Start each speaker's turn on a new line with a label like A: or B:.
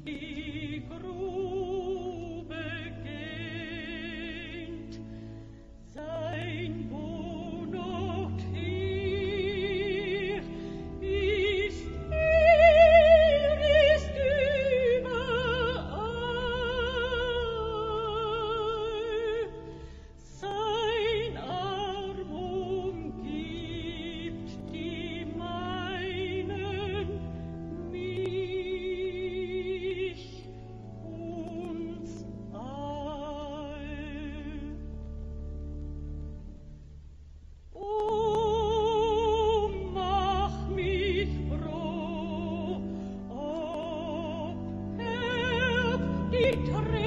A: ti cruci victory!